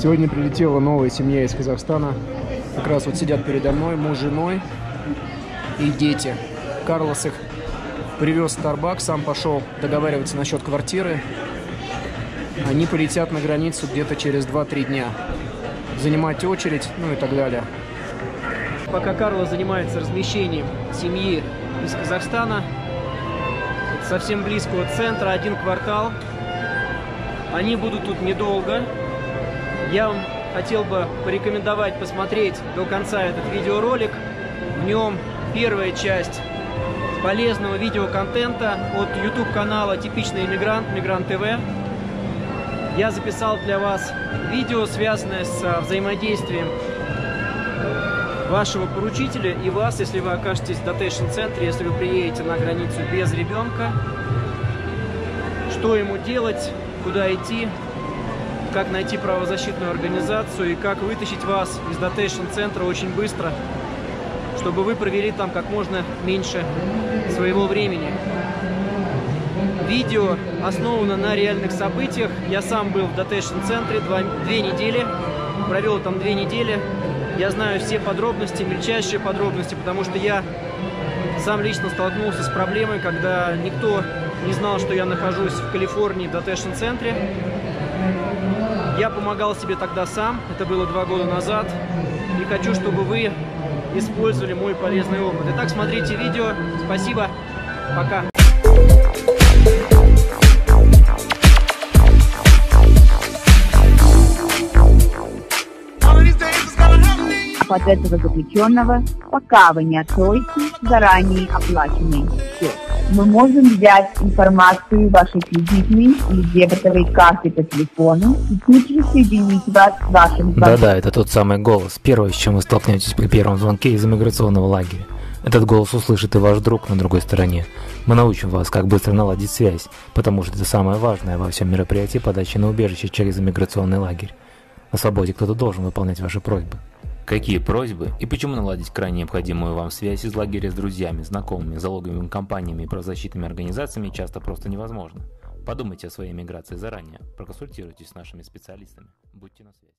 Сегодня прилетела новая семья из Казахстана. Как раз вот сидят передо мной муж женой и дети. Карлос их привез в Starbucks, сам пошел договариваться насчет квартиры. Они полетят на границу где-то через 2-3 дня. Занимать очередь, ну и так далее. Пока Карлос занимается размещением семьи из Казахстана, совсем близко от центра, один квартал. Они будут тут недолго. Я вам хотел бы порекомендовать посмотреть до конца этот видеоролик. В нем первая часть полезного видеоконтента от YouTube канала «Типичный иммигрант», «Мигрант ТВ». Я записал для вас видео, связанное с взаимодействием вашего поручителя и вас, если вы окажетесь в дотейшн-центре, если вы приедете на границу без ребенка, что ему делать, куда идти, как найти правозащитную организацию и как вытащить вас из дотейшн-центра очень быстро, чтобы вы провели там как можно меньше своего времени. Видео основано на реальных событиях. Я сам был в дотейшн-центре две недели, провел там две недели. Я знаю все подробности, мельчайшие подробности, потому что я сам лично столкнулся с проблемой, когда никто не знал, что я нахожусь в Калифорнии в дотейшн-центре. Я помогал себе тогда сам, это было два года назад, и хочу, чтобы вы использовали мой полезный опыт. Итак, смотрите видео. Спасибо. Пока. От этого заключенного, пока вы не откроете заранее оплаченный счет мы можем взять информацию вашей кредитной или дебетовой карты по телефону и тут же соединить вас с вашим Да-да, это тот самый голос. Первое, с чем вы столкнетесь при первом звонке из иммиграционного лагеря. Этот голос услышит и ваш друг на другой стороне. Мы научим вас, как быстро наладить связь, потому что это самое важное во всем мероприятии подачи на убежище через иммиграционный лагерь. На свободе кто-то должен выполнять ваши просьбы. Какие просьбы и почему наладить крайне необходимую вам связь из лагеря с друзьями, знакомыми, залоговыми компаниями и правозащитными организациями часто просто невозможно. Подумайте о своей миграции заранее, проконсультируйтесь с нашими специалистами. Будьте на связи.